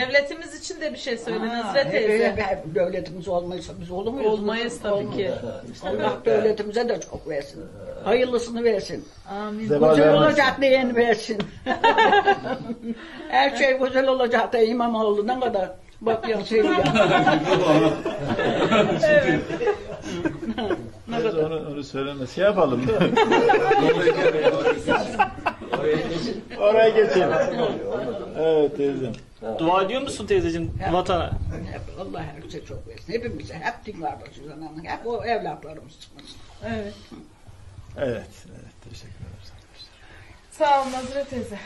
Devletimiz için de bir şey söyle Nazire teyze. hep devletimiz olmayız. Biz olur muyuz? Olmayız tabii ki. Allah devletimize de çok versin. Hayırlısını versin. Amin. Zeval Güzel olacak diyen versin. Her şey güzel olacak da İmamoğlu ne kadar bakıyorsun söylüyor. Neyse onu, onu söyleme. Şey yapalım. Oraya geçelim. Evet teyzem. Dua ediyor musun teyzeciğim vatana? Hep Allah her şey çok versin. Hepimize, hep din kardeşiz ananın. Hep o evlatlarımız çıkmasın. Evet. Evet. evet teşekkür ederim. Sağ ol Nazire teyze.